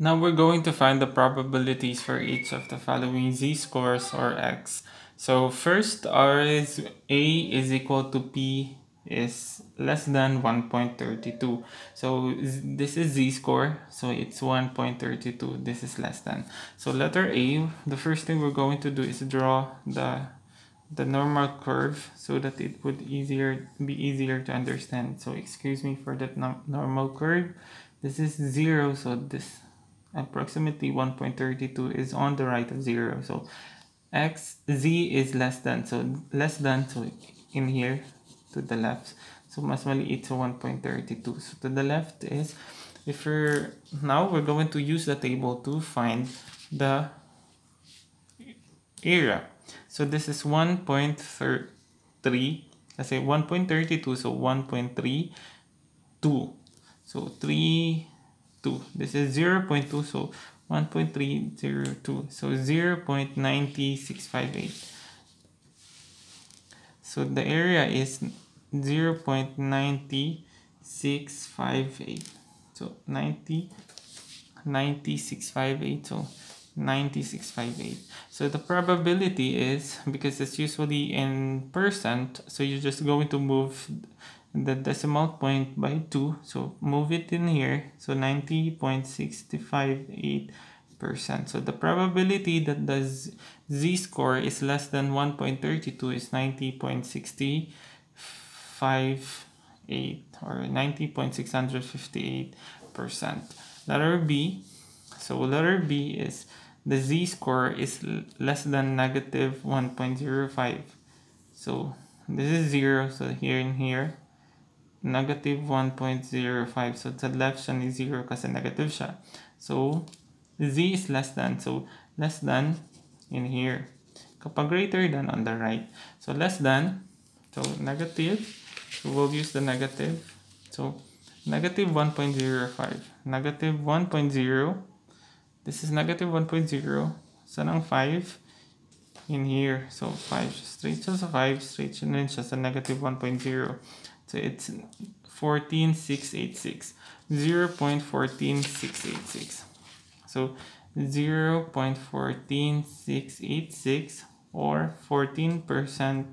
Now we're going to find the probabilities for each of the following z-scores or x. So first r is a is equal to p is less than 1.32. So this is z-score, so it's 1.32. This is less than. So letter A, the first thing we're going to do is draw the the normal curve so that it would easier be easier to understand. So excuse me for that no normal curve. This is 0, so this approximately 1.32 is on the right of 0. So x, z is less than, so less than, so in here to the left. So mas maliit sa 1.32. So to the left is, if we're, now we're going to use the table to find the area. So this is 1.3, let's say 1.32, so 1.32. So 3, 2. This is 0 0.2, so 1.302. So 0 0.9658. So the area is 0 0.9658. So 90, 9658. So 9658. So the probability is, because it's usually in percent, so you're just going to move the decimal point by 2. So move it in here. So 90.658 percent. So the probability that the z-score is less than 1.32 is 90.658 or 90.658 percent. Letter B. So letter B is the z-score is less than negative 1.05. So this is 0, so here and here. Negative 1.05. So sa left siya ni 0 kasi negative siya. So z is less than. So less than in here. Kapag greater than on the right. So less than. So negative. So we'll use the negative. So negative 1.05. Negative 1.0. This is negative 1.0. So ng 5 in here. So 5 straight siya sa 5. Straight siya din siya sa negative 1.0. So it's 14,686. 0 0.14686. So 0 0.14686 or 14%,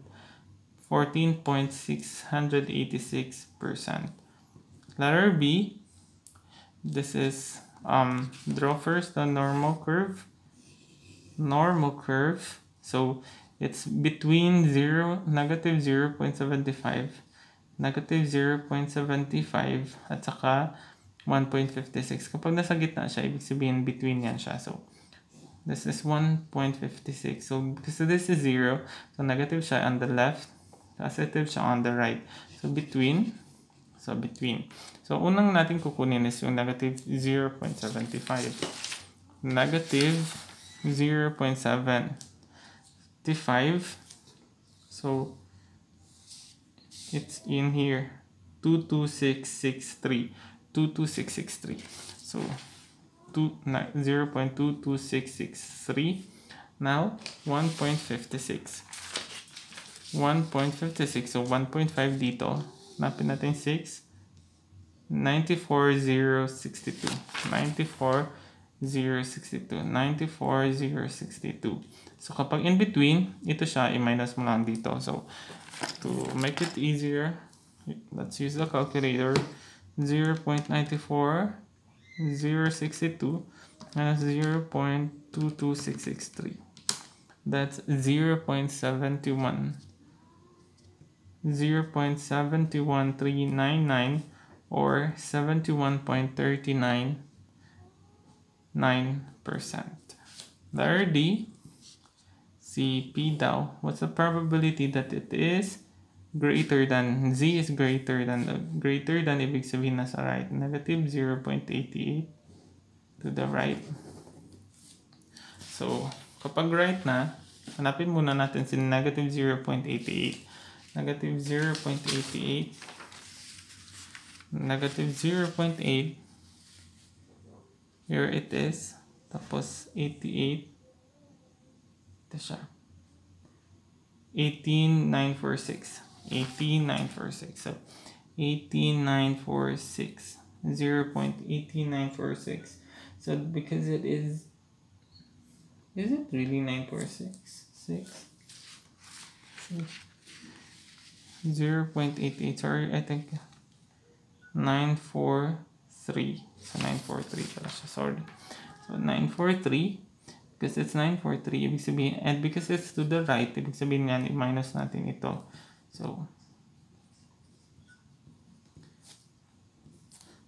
14.686%. Letter B, this is, um, draw first the normal curve. Normal curve, so it's between 0, negative 0 0.75, negative 0.75 at saka 1.56. Kapag nasa gitna siya, ibig sabihin between yan siya. So, this is 1.56. So, because this is 0, so negative siya on the left, positive siya on the right. So, between, so between. So, unang natin kukunin is yung negative 0.75. Negative 0.75. So, it's in here. 22663. 22663. So, 2, 0 0.22663. Now, 1.56. 1.56. So, 1.5 dito. Napin natin 6. 94062. 94062. 94062. So, kapag in between, ito siya, i-minus mo lang dito. So, to make it easier, let's use the calculator. 0.94, 062, minus 0.22663. That's 0.71. 0.71399 or 71.399%. Letter D, si P daw, what's the probability that it is greater than, z is greater than, greater than ibig sabihin nasa right, negative 0.88 to the right. So, kapag right na, hanapin muna natin si negative 0.88. Negative 0.88. Negative 0.8. Here it is. Tapos 88. Ito siya. 18946. 18946. So 18946. 0 0.18946. So because it is, is it really 946? 6? 0 0.88, sorry, I think 943. So 943 pala siya, sorry. So 943, because it's 943, ibig sabihin, and because it's to the right, ibig sabihin nga, minus natin ito. So,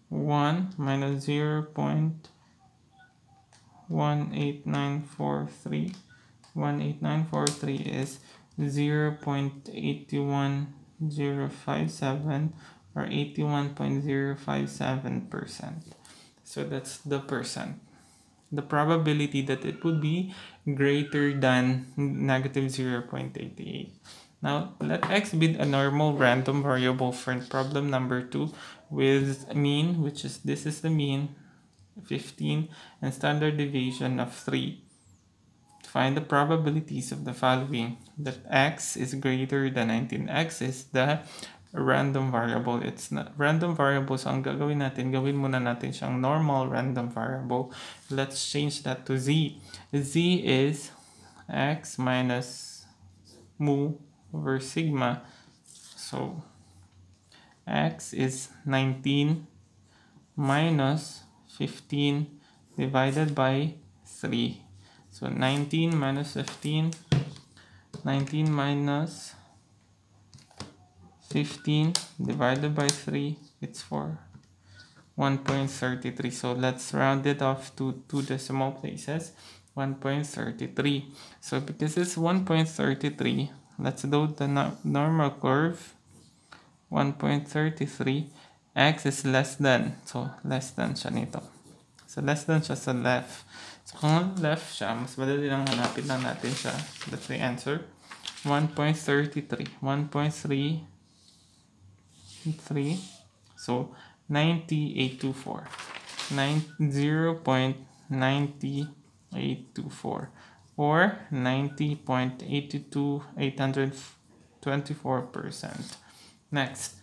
1 minus 0 0.18943. 18943 is 0 0.81057 or 81.057%. So that's the percent. The probability that it would be greater than negative 0.88. Now, let x be a normal random variable for problem number 2 with mean, which is this is the mean, 15, and standard deviation of 3. To find the probabilities of the following, that x is greater than 19. x is the random variable. It's not random variable. So, ang gagawin natin, gawin muna natin siyang normal random variable. Let's change that to z. z is x minus mu over sigma. So, x is 19 minus 15 divided by 3. So 19 minus 15, 19 minus 15 divided by 3, it's 4. 1.33. So let's round it off to two decimal places. 1.33. So because it's 1.33, let's do the no normal curve. 1.33. X is less than. So less than siya nito. So less than siya sa left. So kung left siya, mas madali lang hanapin lang natin siya. That's the answer. 1.33. 1.3 3. So 9824. 0.9824 or 90.82824%. Next.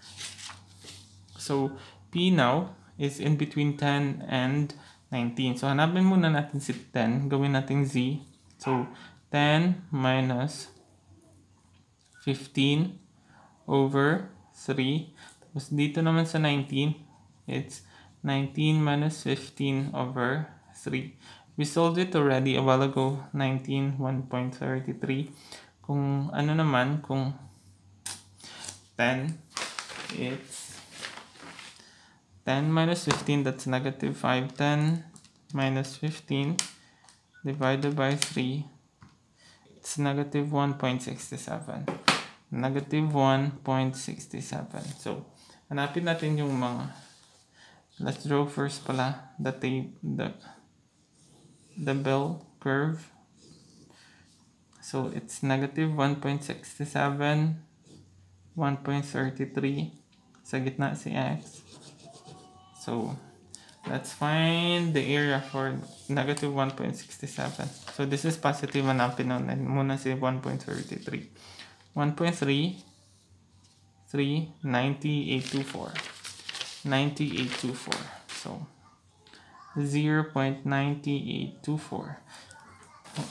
So P now is in between 10 and 19. So hanapin muna natin si 10. Gawin natin Z. So 10 minus 15 over 3. Tapos dito naman sa 19, it's 19 minus 15 over 3. We solved it already a while ago, 19, 1.33. Kung ano naman, kung 10, it's 10 minus 15, that's negative 5. 10 minus 15 divided by 3, it's negative 1.67. Negative 1.67. So, hanapin natin yung mga let's draw first pala. The tape the the bell curve. So it's negative 1.67 1.33 sa gitna si x. So let's find the area for negative 1.67 so this is positive hanapin natin muna si 1.33 1.3 3, 9824. 9824. So 0 0.9824.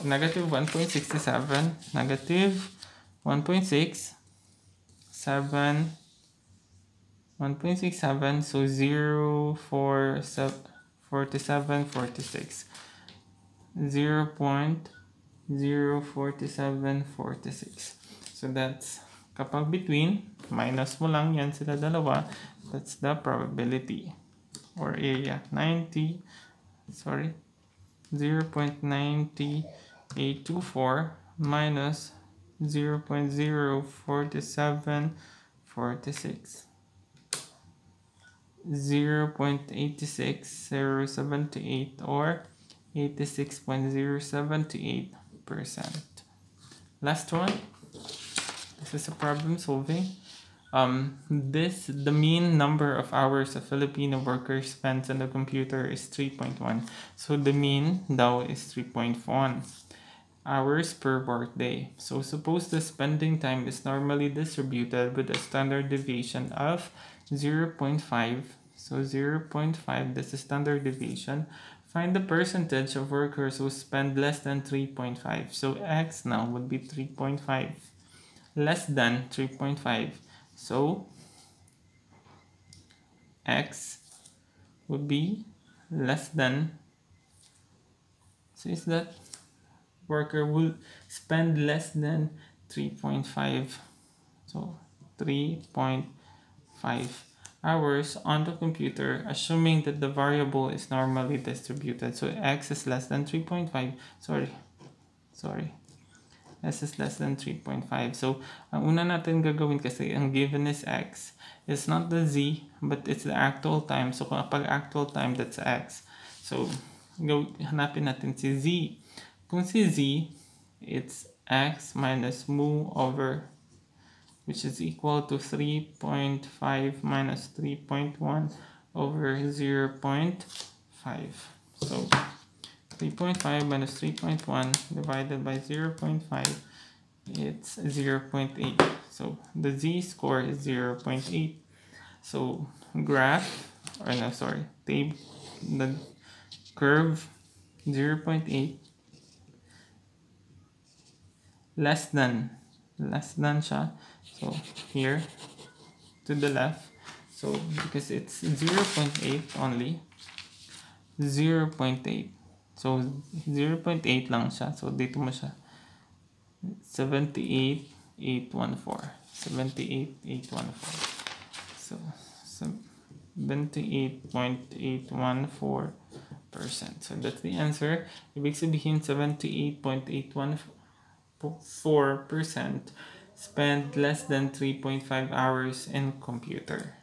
Negative 1.67, negative 1.6, 7, 1.67, so 0, 4, 47, 46. 0 0.047, 46. So that's kapag between, minus mo lang yan sila dalawa, that's the probability or area. 90, sorry, 0.9824 minus 0.04746. 0.86078 or 86.078%. Last one. This is a problem solving. Um, this, the mean number of hours a Filipino worker spends on the computer is 3.1. So the mean now is 3.1 hours per workday. So suppose the spending time is normally distributed with a standard deviation of 0.5. So 0.5, this is standard deviation. Find the percentage of workers who spend less than 3.5. So x now would be 3.5. Less than 3.5. So x would be less than so is that worker will spend less than 3.5 so 3.5 hours on the computer assuming that the variable is normally distributed. So x is less than 3.5 sorry. Sorry s is less than 3.5 so ang una natin gagawin kasi ang given is x. It's not the z but it's the actual time. So kapag actual time that's x. So go hanapin natin si z. Kung si z it's x minus mu over which is equal to 3.5 minus 3.1 over 0 0.5. So 3.5 minus 3.1 divided by 0 0.5, it's 0 0.8. So the z-score is 0 0.8. So graph, or no, sorry, table, the curve 0 0.8 less than less than siya. So here to the left. So because it's 0 0.8 only. 0 0.8. So 0 0.8 lang siya. So dito mo siya. 78,814. 78,814. So 78.814%. So that's the answer. Ibig sabihin 78.814 4% spend less than 3.5 hours in computer.